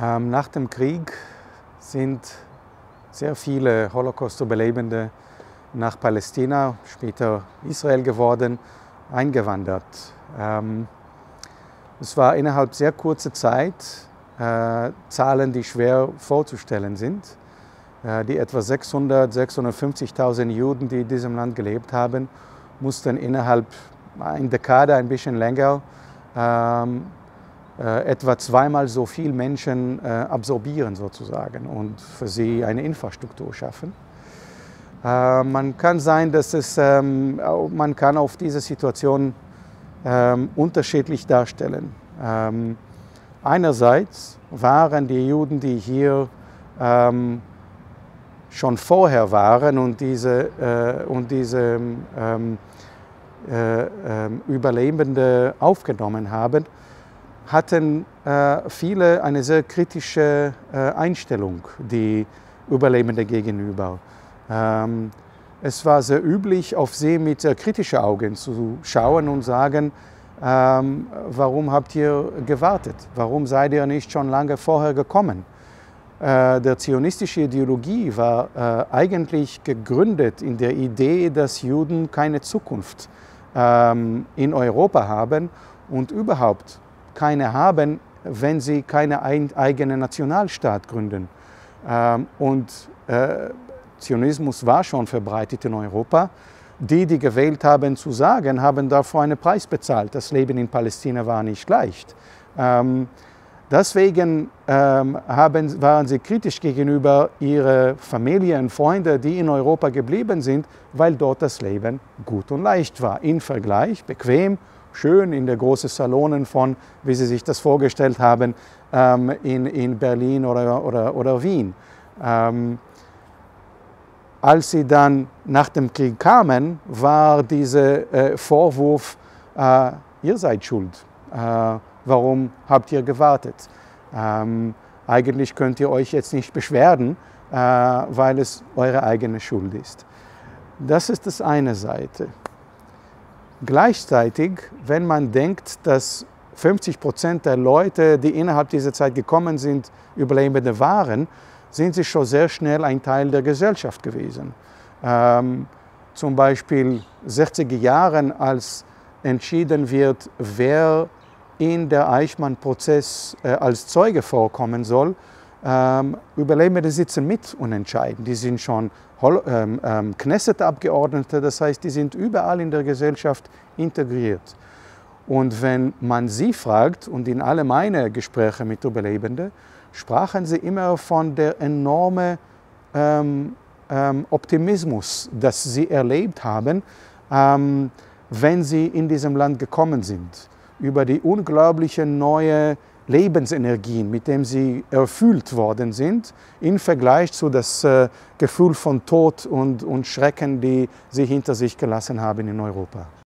Ähm, nach dem Krieg sind sehr viele Holocaust-Überlebende nach Palästina, später Israel geworden, eingewandert. Ähm, es war innerhalb sehr kurzer Zeit äh, Zahlen, die schwer vorzustellen sind. Äh, die etwa 600, 650.000 Juden, die in diesem Land gelebt haben, mussten innerhalb einer Dekade, ein bisschen länger, ähm, äh, etwa zweimal so viel Menschen äh, absorbieren sozusagen und für sie eine Infrastruktur schaffen. Äh, man kann sein, dass es, ähm, man kann auf diese Situation ähm, unterschiedlich darstellen. Ähm, einerseits waren die Juden, die hier schon vorher waren und diese, äh, und diese äh, Überlebende aufgenommen haben, hatten äh, viele eine sehr kritische äh, Einstellung, die Überlebenden gegenüber. Ähm, es war sehr üblich, auf sie mit sehr kritischen Augen zu schauen und sagen, ähm, warum habt ihr gewartet? Warum seid ihr nicht schon lange vorher gekommen? Äh, der zionistische Ideologie war äh, eigentlich gegründet in der Idee, dass Juden keine Zukunft ähm, in Europa haben und überhaupt keine haben, wenn sie keinen eigenen Nationalstaat gründen. Ähm, und äh, Zionismus war schon verbreitet in Europa. Die, die gewählt haben zu sagen, haben dafür einen Preis bezahlt. Das Leben in Palästina war nicht leicht. Ähm, deswegen ähm, haben, waren sie kritisch gegenüber ihren Familien und Freunden, die in Europa geblieben sind, weil dort das Leben gut und leicht war. Im Vergleich bequem schön in den großen Salonen von, wie Sie sich das vorgestellt haben, ähm, in, in Berlin oder, oder, oder Wien. Ähm, als sie dann nach dem Krieg kamen, war dieser äh, Vorwurf, äh, ihr seid schuld. Äh, warum habt ihr gewartet? Ähm, eigentlich könnt ihr euch jetzt nicht beschweren, äh, weil es eure eigene Schuld ist. Das ist das eine Seite. Gleichzeitig, wenn man denkt, dass 50 Prozent der Leute, die innerhalb dieser Zeit gekommen sind, Überlebende waren, sind sie schon sehr schnell ein Teil der Gesellschaft gewesen. Ähm, zum Beispiel 60er Jahren, als entschieden wird, wer in der Eichmann-Prozess äh, als Zeuge vorkommen soll, ähm, Überlebende sitzen mit und entscheiden. Die sind schon ähm, ähm, Knesset-Abgeordnete, das heißt, die sind überall in der Gesellschaft integriert. Und wenn man sie fragt, und in alle meine Gespräche mit Überlebenden, sprachen sie immer von der enormen ähm, ähm, Optimismus, das sie erlebt haben, ähm, wenn sie in diesem Land gekommen sind, über die unglaubliche neue Lebensenergien, mit denen sie erfüllt worden sind, im Vergleich zu das äh, Gefühl von Tod und, und Schrecken, die sie hinter sich gelassen haben in Europa.